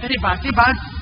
तेरी बात बात